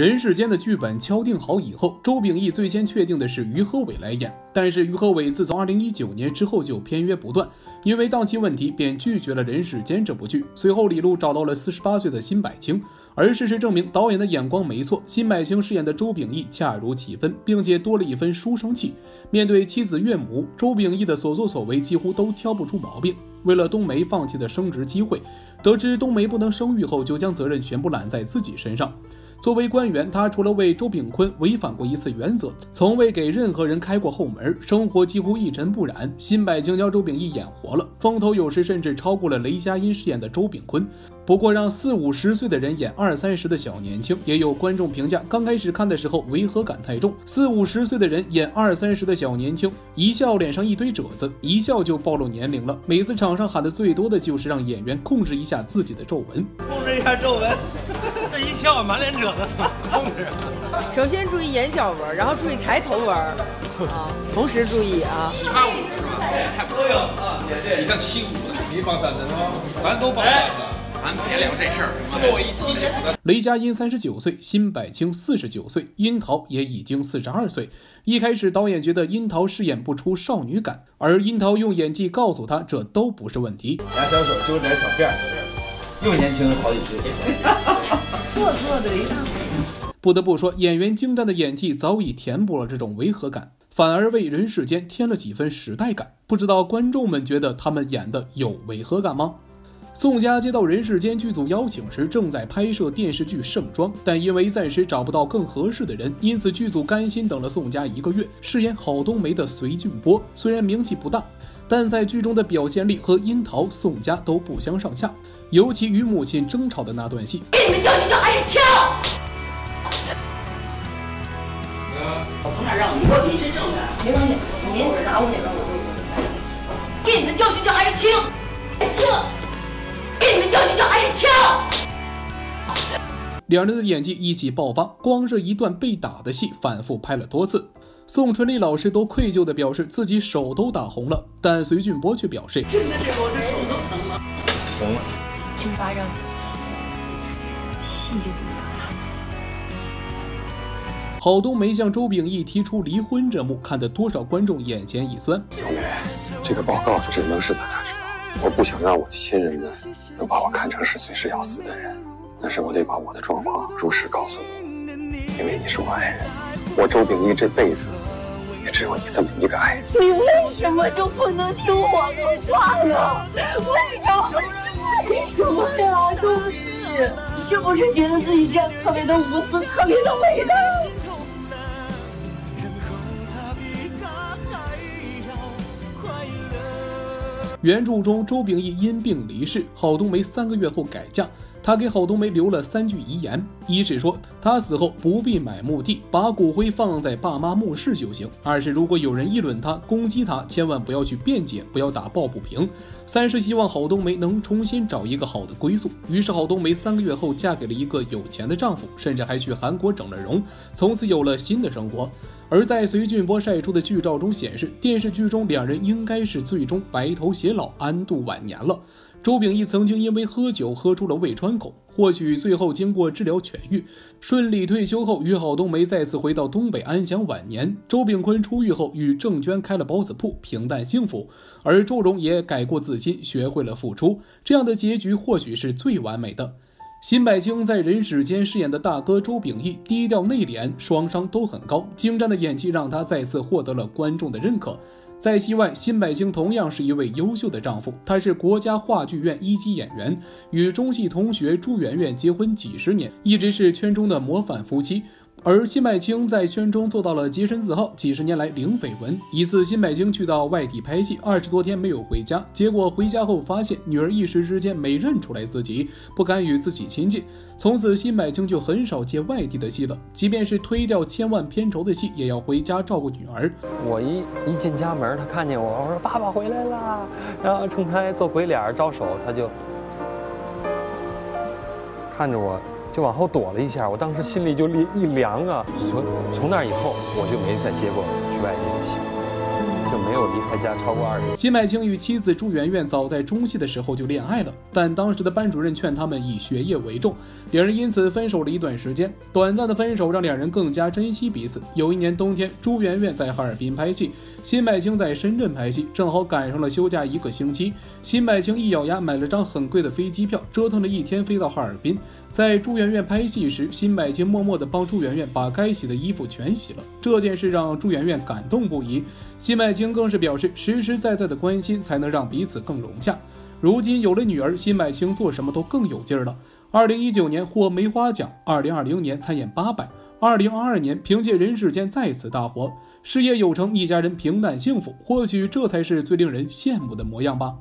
人世间的剧本敲定好以后，周秉义最先确定的是于和伟来演，但是于和伟自从二零一九年之后就片约不断，因为档期问题便拒绝了人世间这部剧。随后李路找到了四十八岁的辛柏青，而事实证明导演的眼光没错，辛柏青饰演的周秉义恰如其分，并且多了一分书生气。面对妻子岳母，周秉义的所作所为几乎都挑不出毛病。为了冬梅，放弃的升职机会，得知冬梅不能生育后，就将责任全部揽在自己身上。作为官员，他除了为周炳坤违反过一次原则，从未给任何人开过后门，生活几乎一尘不染。新百青将周秉义演活了，风头有时甚至超过了雷佳音饰演的周炳坤。不过，让四五十岁的人演二三十的小年轻，也有观众评价：刚开始看的时候违和感太重。四五十岁的人演二三十的小年轻，一笑脸上一堆褶子，一笑就暴露年龄了。每次场上喊的最多的就是让演员控制一下自己的皱纹，控制一下皱纹。这一笑满脸褶子，控制。首先注意眼角纹，然后注意抬头纹，啊，同时注意啊。一八五是吧？都有啊，你像七五的，你八三的是吧？咱都八三的，咱别聊这事儿。跟我一七九的。雷佳音三十九岁，辛柏青四十九岁，樱桃也已经四十二岁。一开始导演觉得樱桃饰演不出少女感，而樱桃用演技告诉他这都不是问题。俩小手揪点小辫儿，又年轻了好几岁。做作的一样。不得不说，演员精湛的演技早已填补了这种违和感，反而为人世间添了几分时代感。不知道观众们觉得他们演的有违和感吗？宋佳接到人世间剧组邀请时，正在拍摄电视剧《盛装》，但因为暂时找不到更合适的人，因此剧组甘心等了宋佳一个月，饰演郝冬梅的隋俊波。虽然名气不大，但在剧中的表现力和樱桃、宋佳都不相上下。尤其与母亲争吵的那段戏，给你们教训教还是枪？我从哪让你？我理是正的，没关系。您打我这边，我我给你们教训教还是轻？轻。给你们教训教还是轻？两人的演技一起爆发，光是一段被打的戏，反复拍了多次。宋春丽老师都愧疚地表示自己手都打红了，但隋俊波却表示：真的是我这手都疼了，红了。这巴掌戏就不一样了。郝冬梅向周秉义提出离婚这幕，看得多少观众眼前一酸。冬梅，这个报告只能是咱俩知道。我不想让我的亲人们都把我看成是随时要死的人，但是我得把我的状况如实告诉你，因为你是我爱人。我周秉义这辈子也只有你这么一个爱人。你为什么就不能听我的话呢？为什么？为什么呀，对不起是不是觉得自己这样特别的无私，特别的伟大？原著中，周秉义因病离世，郝冬梅三个月后改嫁。他给郝冬梅留了三句遗言：一是说他死后不必买墓地，把骨灰放在爸妈墓室就行；二是如果有人议论他、攻击他，千万不要去辩解，不要打抱不平；三是希望郝冬梅能重新找一个好的归宿。于是郝冬梅三个月后嫁给了一个有钱的丈夫，甚至还去韩国整了容，从此有了新的生活。而在隋俊波晒出的剧照中显示，电视剧中两人应该是最终白头偕老，安度晚年了。周秉义曾经因为喝酒喝出了胃穿孔，或许最后经过治疗痊愈，顺利退休后与郝冬梅再次回到东北安享晚年。周炳坤出狱后与郑娟开了包子铺，平淡幸福。而周蓉也改过自新，学会了付出，这样的结局或许是最完美的。辛柏青在人世间饰演的大哥周秉义，低调内敛，双商都很高，精湛的演技让他再次获得了观众的认可。在戏外，辛柏青同样是一位优秀的丈夫。他是国家话剧院一级演员，与中戏同学朱媛媛结婚几十年，一直是圈中的模范夫妻。而辛柏青在圈中做到了洁身自好，几十年来零绯闻。一次，辛柏青去到外地拍戏，二十多天没有回家，结果回家后发现女儿一时之间没认出来自己，不敢与自己亲近。从此，辛柏青就很少接外地的戏了，即便是推掉千万片酬的戏，也要回家照顾女儿。我一一进家门，他看见我，我说爸爸回来了，然后冲他做鬼脸招手，他就看着我。就往后躲了一下，我当时心里就一一凉啊！从从那以后，我就没再接过去外地的戏，就没有离开家超过二十。辛柏青与妻子朱媛媛早在中戏的时候就恋爱了，但当时的班主任劝他们以学业为重，两人因此分手了一段时间。短暂的分手让两人更加珍惜彼此。有一年冬天，朱媛媛在哈尔滨拍戏，辛柏青在深圳拍戏，正好赶上了休假一个星期。辛柏青一咬牙买了张很贵的飞机票，折腾了一天飞到哈尔滨。在朱媛媛拍戏时，辛柏青默默地帮朱媛媛把该洗的衣服全洗了。这件事让朱媛媛感动不已，辛柏青更是表示实实在在的关心才能让彼此更融洽。如今有了女儿，辛柏青做什么都更有劲儿了。二零一九年获梅花奖，二零二零年参演《八佰》，二零二二年凭借《人世间》再次大火，事业有成，一家人平淡幸福。或许这才是最令人羡慕的模样吧。